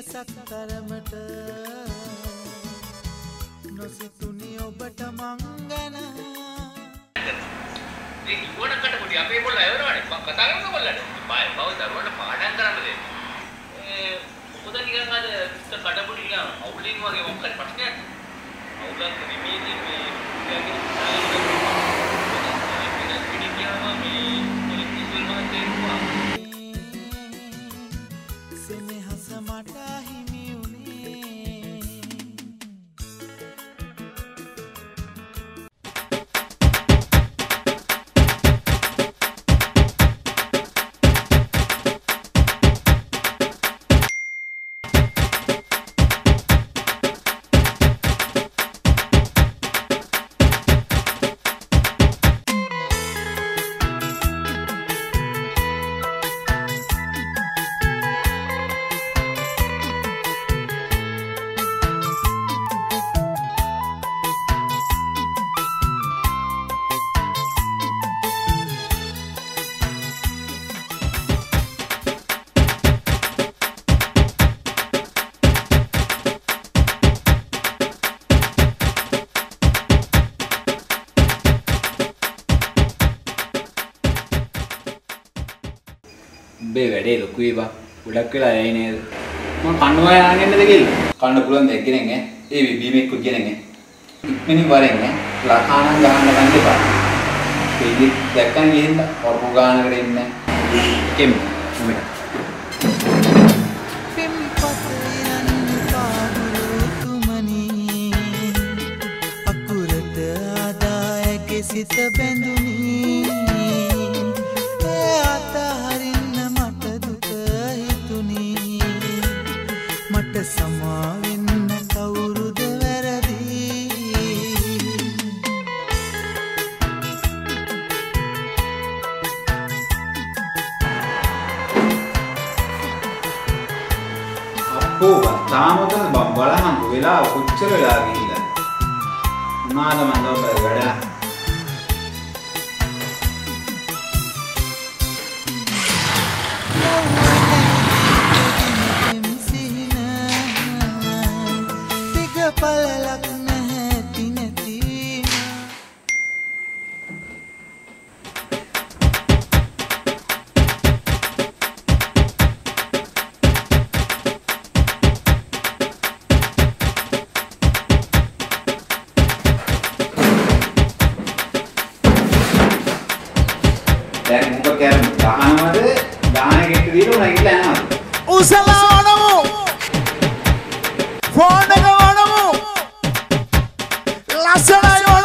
සියසක් තරමට නොසිතුනි ඔබට මංගන ඉතින් ඉවණකට පොඩි අපේ පොල්ල ඇවරවනේ. මම කතා කරන පොල්ලට බය බව දරුවන්ට පාඩම් කරන්න දෙන්න. ඒ මොකද නිකන් අද මිස්ටර් කඩපොඩි නිකන් අවුලින් වගේ මොකක් හරි ප්‍රශ්නයක් අවුලක් නෙමෙයි මේ යාගේ සෙනෙහස මට හිමි වුණේ my life. උඹේ වැඩේ ලොකු ඒවා ගොඩක් වෙලා ඇයි නේද? මම කන්නවා යන්නද කියලා. කන්න පුළුවන් දෙයක් ගෙන ඈ ඒ බීමෙක් කුත් ගෙන ඈ ඉක්මනින් වරෙන් ඈ ලකානම් ගහන්න ගන්න එපා. ඒකි දැක්කන් ගිහින් ඔරපු ගානකට එන්නේ කෙම්. උඹට පෙම්පත යන්න පාදුරුතුමනි අකුරට ආදායගේ සිත බැඳුනි. සමාවෙන්න කවුරුද වැරදි. අප්පෝ තාම උතන බලහන් වෙලාව කොච්චර වෙලා ගිහිල්ලා. උනාද මන්ද ඔබ වැඩලා kepala na hati neti දැන් මොකක් කරන්නේ ගහනවද ගහන ගෙට දීලා උනා ඉල්ල උසලා ඕනම Marcela e o